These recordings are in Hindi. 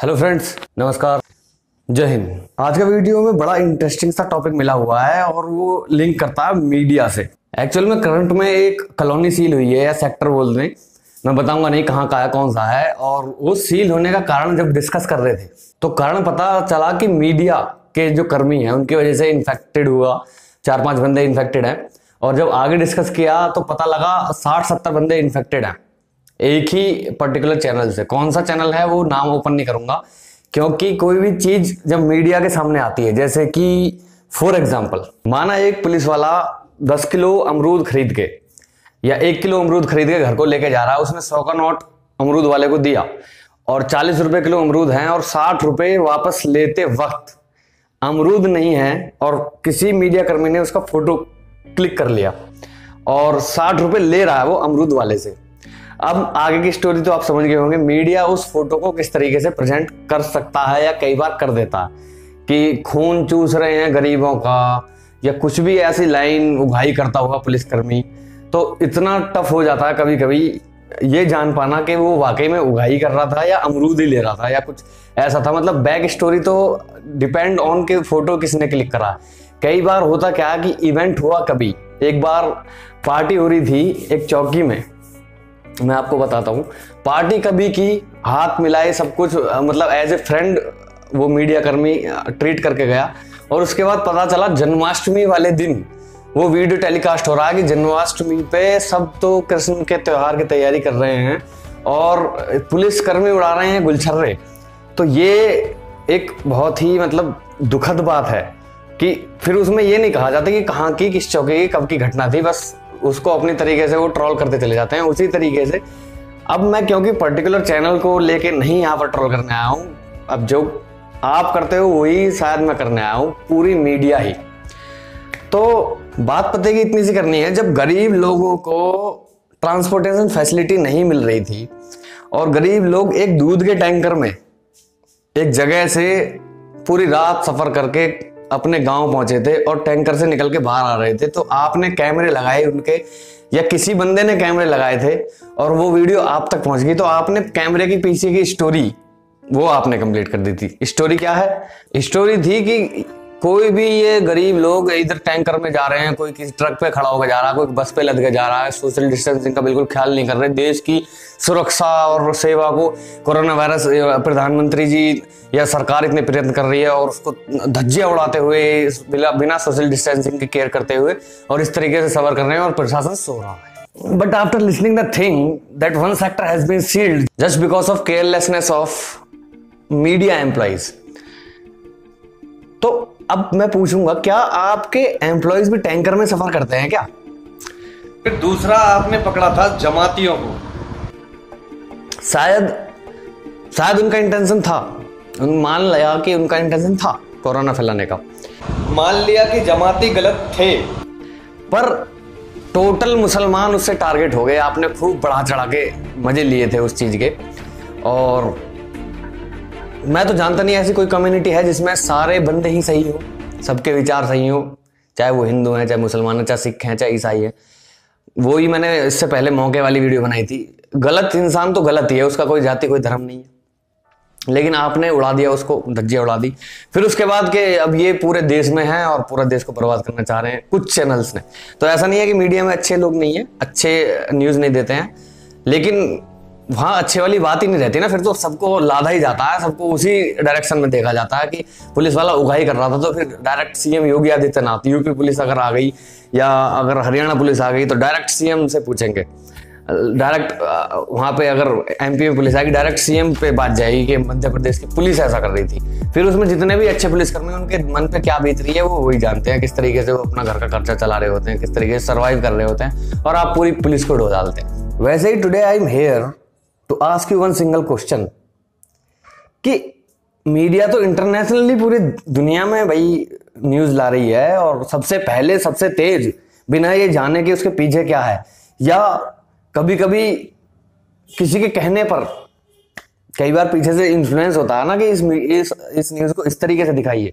हेलो फ्रेंड्स नमस्कार जय हिंद आज का वीडियो में बड़ा इंटरेस्टिंग सा टॉपिक मिला हुआ है और वो लिंक करता है मीडिया से। एक्चुअल में करंट में एक कॉलोनी सील हुई है या सेक्टर बोल रहे मैं बताऊँगा नहीं कहाँ का है, कौन सा है। और वो सील होने का कारण जब डिस्कस कर रहे थे तो कारण पता चला कि मीडिया के जो कर्मी हैं, उनकी वजह से इन्फेक्टेड हुआ। चार पाँच बंदे इन्फेक्टेड हैं। और जब आगे डिस्कस किया तो पता लगा साठ सत्तर बंदे इन्फेक्टेड हैं। एक ही पर्टिकुलर चैनल से। कौन सा चैनल है, वो नाम ओपन नहीं करूँगा, क्योंकि कोई भी चीज़ जब मीडिया के सामने आती है, जैसे कि फॉर एग्ज़ाम्पल माना एक पुलिस वाला दस किलो अमरूद खरीद के, या एक किलो अमरूद खरीद के घर को लेके जा रहा है, उसने सौ का नोट अमरूद वाले को दिया, और चालीस रुपए किलो अमरूद हैं, और साठ रुपए वापस लेते वक्त अमरूद नहीं है, और किसी मीडिया कर्मी ने उसका फ़ोटो क्लिक कर लिया, और साठ रुपए ले रहा है वो अमरूद वाले से। अब आगे की स्टोरी तो आप समझ गए होंगे मीडिया उस फ़ोटो को किस तरीके से प्रेजेंट कर सकता है या कई बार कर देता है? कि खून चूस रहे हैं गरीबों का, या कुछ भी ऐसी लाइन उघाई करता हुआ पुलिसकर्मी तो इतना टफ हो जाता है कभी कभी ये जान पाना कि वो वाकई में उगाई कर रहा था या अमरूद ही ले रहा था या कुछ ऐसा था। मतलब बैक स्टोरी तो डिपेंड ऑन के फ़ोटो किसने क्लिक करा। कई बार होता क्या कि इवेंट हुआ कभी, एक बार पार्टी हो रही थी एक चौकी में मैं आपको बताता हूँ। पार्टी कभी की हाथ मिलाए सब कुछ मतलब एज ए फ्रेंड वो मीडिया कर्मी ट्रीट करके गया। और उसके बाद पता चला जन्माष्टमी वाले दिन वो वीडियो टेलीकास्ट हो रहा है कि जन्माष्टमी पे सब तो कृष्ण के त्योहार की तैयारी कर रहे हैं और पुलिस कर्मी उड़ा रहे हैं गुलछर्रे। तो ये एक बहुत ही मतलब दुखद बात है कि फिर उसमें ये नहीं कहा जाता कि कहाँ की, किस चौके की, कब की घटना थी, बस उसको अपनी तरीके से वो ट्रोल करते चले जाते हैं, उसी तरीके से। अब मैं क्योंकि पर्टिकुलर चैनल को लेके नहीं यहाँ पर ट्रोल करने आया हूँ, अब जो आप करते हो वही शायद मैं करने आया हूँ, पूरी मीडिया ही। तो बात पते की इतनी सी करनी है, जब गरीब लोगों को ट्रांसपोर्टेशन फैसिलिटी नहीं मिल रही थी, और गरीब लोग एक दूध के टैंकर में, एक जगह से पूरी रात सफ़र करके अपने गाँव पहुँचे थे और टैंकर से निकल के बाहर आ रहे थे। तो आपने कैमरे लगाए उनके, या किसी बंदे ने कैमरे लगाए थे और वो वीडियो आप तक पहुँच गई। तो आपने कैमरे के पीछे की स्टोरी वो आपने कंप्लीट कर दी थी। स्टोरी क्या है? स्टोरी थी कि कोई भी ये गरीब लोग इधर टैंकर में जा रहे हैं, कोई किसी ट्रक पे खड़ा होकर जा रहा है, कोई बस पे लद के जा रहा है, सोशल डिस्टेंसिंग का बिल्कुल ख्याल नहीं कर रहे। देश की सुरक्षा और सेवा को कोरोना वायरस प्रधानमंत्री जी या सरकार इतने प्रयत्न कर रही है और उसको धज्जियाँ उड़ाते हुए बिना सोशल डिस्टेंसिंग की केयर करते हुए और इस तरीके से सबर कर रहे हैं और प्रशासन सो रहा है। But after listening the thing that one sector has been sealed just because of carelessness of media employees तो अब मैं पूछूँगा क्या आपके एम्प्लॉयज़ भी टैंकर में सफ़र करते हैं क्या? फिर दूसरा आपने पकड़ा था जमातियों को। शायद शायद उनका इंटेंशन था। मान लिया कि उनका इंटेंशन था कोरोना फैलाने का। मान लिया कि जमाती गलत थे। पर टोटल मुसलमान उससे टारगेट हो गए। आपने खूब बढ़ा चढ़ा के मज़े लिए थे उस चीज़ के। और मैं तो जानता नहीं ऐसी कोई कम्युनिटी है जिसमें सारे बंदे ही सही हो, सबके विचार सही हो, चाहे वो हिंदू हैं, चाहे मुसलमान हैं, चाहे सिख हैं, चाहे ईसाई है। वो ही मैंने इससे पहले मौके वाली वीडियो बनाई थी। गलत इंसान तो गलत ही है, उसका कोई जाति, कोई धर्म नहीं है। लेकिन आपने उड़ा दिया उसको, धज्जिया उड़ा दी। फिर उसके बाद के अब ये पूरे देश में है और पूरा देश को बर्बाद करना चाह रहे हैं, कुछ चैनल्स ने। तो ऐसा नहीं है कि मीडिया में अच्छे लोग नहीं है, अच्छे न्यूज़ नहीं देते हैं। लेकिन वहाँ अच्छे वाली बात ही नहीं रहती ना, फिर तो सबको लादा ही जाता है, सबको उसी डायरेक्शन में देखा जाता है कि पुलिस वाला उगाही कर रहा था तो फिर direct CM Yogi Adityanath UP police अगर आ गई या अगर हरियाणा पुलिस आ गई तो डायरेक्ट सीएम से पूछेंगे। डायरेक्ट वहाँ पे अगर एमपी में पुलिस आएगी डायरेक्ट सीएम पे बात जाएगी कि मध्य प्रदेश की पुलिस ऐसा कर रही थी। फिर उसमें जितने भी अच्छे पुलिसकर्मी उनके मन पे क्या बीत रही है, वो वही जानते हैं, किस तरीके से वो अपना घर का खर्चा चला रहे होते हैं, किस तरीके से सर्वाइव कर रहे होते हैं, और आप पूरी पुलिस को डो डालते हैं। वैसे ही today I am here to ask you one single question कि मीडिया तो इंटरनेशनली पूरी दुनिया में भाई न्यूज़ ला रही है और सबसे पहले सबसे तेज बिना ये जाने के उसके पीछे क्या है। या कभी कभी किसी के कहने पर कई बार पीछे से इन्फ्लुएंस होता है ना कि इस इस, इस न्यूज़ को इस तरीके से दिखाइए।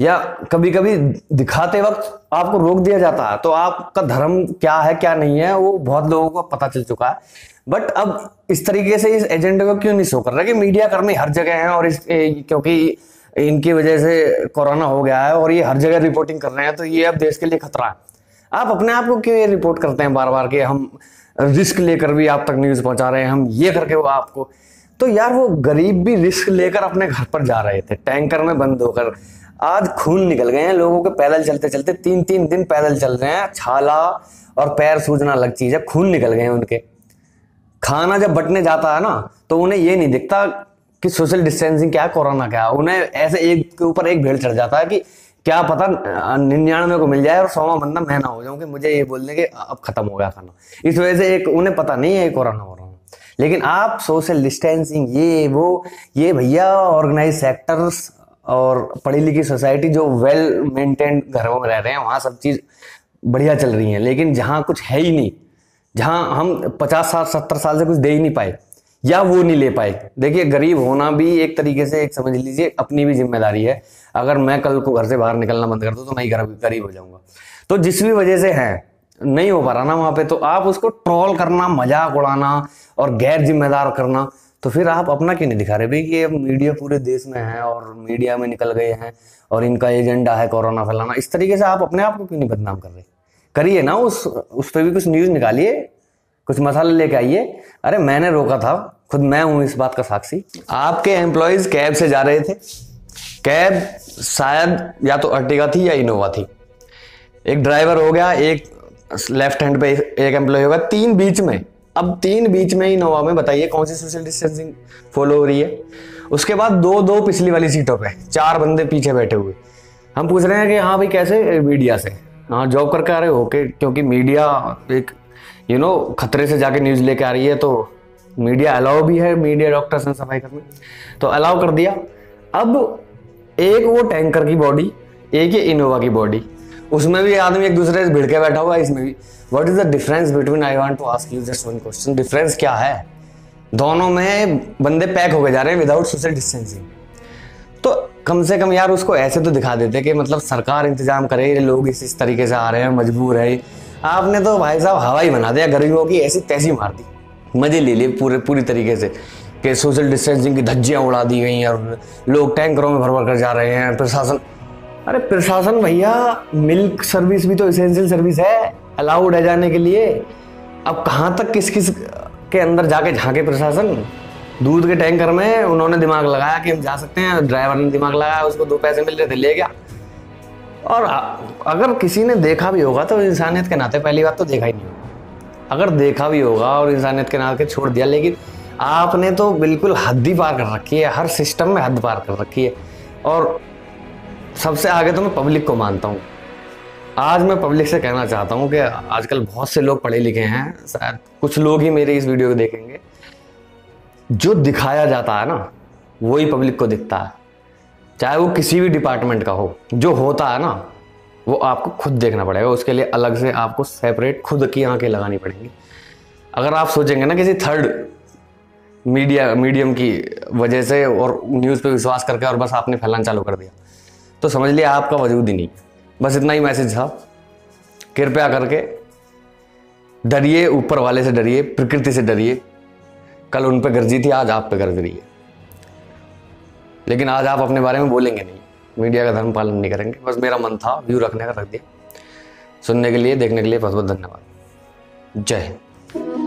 या कभी कभी दिखाते वक्त आपको रोक दिया जाता है तो आपका धर्म क्या है क्या नहीं है वो बहुत लोगों को पता चल चुका है। बट अब इस तरीके से इस एजेंडे को क्यों नहीं शो कर रहा? कि मीडिया कर्मी हर जगह हैं और इस क्योंकि इनकी वजह से कोरोना हो गया है और ये हर जगह रिपोर्टिंग कर रहे हैं तो ये अब देश के लिए खतरा है। आप अपने आप को क्यों ये रिपोर्ट करते हैं बार बार कि हम रिस्क लेकर भी आप तक न्यूज़ पहुँचा रहे हैं, हम ये करके वो आपको। तो यार वो गरीब भी रिस्क लेकर अपने घर पर जा रहे थे टैंकर में बंद होकर। आज खून निकल गए हैं लोगों के पैदल चलते चलते तीन तीन दिन पैदल चल रहे हैं, छाला और पैर सूजना अलग चीज़ है, खून निकल गए हैं उनके। खाना जब बटने जाता है ना तो उन्हें ये नहीं दिखता कि सोशल डिस्टेंसिंग क्या कोरोना क्या उन्हें ऐसे एक के ऊपर एक भीड़ चढ़ जाता है कि क्या पता निन्यानवे को मिल जाए और सौवा बंदा मैं ना हो जाऊँ कि मुझे ये बोलने के अब खत्म हो गया खाना। इस वजह से एक उन्हें पता नहीं है कोरोना रहा लेकिन आप सोशल डिस्टेंसिंग ये, वो, ये भैया ऑर्गेनाइज सेक्टर्स और पढ़ी लिखी सोसाइटी जो वेल मेंटेन्ड घरों में रह रहे हैं, वहाँ सब चीज़ बढ़िया चल रही है। लेकिन जहाँ कुछ है ही नहीं जहाँ हम पचास साल, सत्तर साल से कुछ दे ही नहीं पाए, या वो नहीं ले पाए। देखिए, गरीब होना भी एक तरीके से, एक समझ लीजिए, अपनी भी ज़िम्मेदारी है। अगर मैं कल को घर से बाहर निकलना बंद कर दूँ तो मैं गरीब हो जाऊँगा। तो जिस भी वजह से है, नहीं हो पा रहा ना वहाँ पे तो आप उसको ट्रोल करना, मज़ाक उड़ाना और गैर जिम्मेदार करना तो फिर आप अपना क्यों नहीं दिखा रहे? भाई कि ये मीडिया पूरे देश में है और मीडिया में निकल गए हैं और इनका एजेंडा है कोरोना फैलाना। इस तरीके से आप अपने आप को क्यों नहीं बदनाम कर रहे? करिए ना उस उस पर भी कुछ न्यूज़ निकालिए, कुछ मसाले लेके आइए। अरे मैंने रोका था, खुद मैं हूँ इस बात का साक्षी। आपके एम्प्लॉयज़ कैब से जा रहे थे। कैब शायद या तो अर्टिगा थी या इनोवा थी। एक ड्राइवर हो गया, एक लेफ़्ट हैंड पे एक एम्प्लॉय होगा तीन बीच में, अब तीन बीच में ही नोवा में बताइए कौन सी सोशल डिस्टेंसिंग फॉलो हो रही है। उसके बाद दो दो पिछली वाली सीटों पे, चार बंदे पीछे बैठे हुए। हम पूछ रहे हैं कि हाँ भाई कैसे, मीडिया से? हाँ जॉब करके आ रहे हो के क्योंकि मीडिया एक यू नो खतरे से जाके न्यूज़ लेके आ रही है तो मीडिया अलाउ भी है मीडिया डॉक्टर्स ने सफ़ाई करने। तो अलाउ कर दिया। अब एक वो टैंकर की बॉडी एक ही इनोवा की बॉडी उसमें भी आदमी एक दूसरे से भिड़ के बैठा हुआ है, इसमें भी। What is the difference between I want to ask you just one question difference क्या है? दोनों में बंदे पैक हो गए जा रहे हैं विदाउट सोशल डिस्टेंसिंग तो कम से कम यार उसको ऐसे तो दिखा देते कि मतलब सरकार इंतज़ाम करे लोग इस इस तरीके से आ रहे हैं, मजबूर है। आपने तो भाई साहब हवाई बना दिया, गरीबों की ऐसी तैसी मार दी। मज़े ले लिए पूरे, पूरी तरीके से कि सोशल डिस्टेंसिंग की धज्जियाँ उड़ा दी गई और लोग टैंकरों में भर भर कर जा रहे हैं, प्रशासन। अरे प्रशासन भैया मिल्क सर्विस भी तो इसेंशियल सर्विस है अलाउड है जाने के लिए। अब कहाँ तक किस किस के अंदर जाके झांके प्रशासन? दूध के टैंकर में उन्होंने दिमाग लगाया कि हम जा सकते हैं। ड्राइवर ने दिमाग लगाया, उसको दो पैसे मिल रहे थे, ले गया। और अगर किसी ने देखा भी होगा तो इंसानियत के नाते पहली बात तो देखा ही नहीं होगा। अगर देखा भी होगा और इंसानियत के नाते छोड़ दिया, लेकिन आपने तो बिल्कुल हद ही पार कर रखी है, हर सिस्टम में हद पार कर रखी है। और सबसे आगे तो मैं पब्लिक को मानता हूँ। आज मैं पब्लिक से कहना चाहता हूँ कि आजकल बहुत से लोग पढ़े लिखे हैं, शायद कुछ लोग ही मेरे इस वीडियो को देखेंगे। जो दिखाया जाता है ना, वही पब्लिक को दिखता है। चाहे वो किसी भी डिपार्टमेंट का हो, जो होता है ना, वो आपको खुद देखना पड़ेगा। उसके लिए अलग से आपको सेपरेट खुद की आँखें लगानी पड़ेंगी। अगर आप सोचेंगे ना किसी थर्ड मीडिया मीडियम की वजह से और न्यूज़ पे विश्वास करके और बस आपने फैलाना चालू कर दिया तो समझ लिया आपका वजूद ही नहीं। बस इतना ही मैसेज था। कृपया करके डरिए, ऊपर वाले से डरिए, प्रकृति से डरिए कल उन पर गर्जी थी, आज आप पे गर्ज रही है। लेकिन आज आप अपने बारे में बोलेंगे नहीं। मीडिया का धर्म पालन नहीं करेंगे। बस मेरा मन था, व्यू रखने का रख दिया। सुनने के लिए, देखने के लिए बहुत बहुत धन्यवाद। जय हिंद।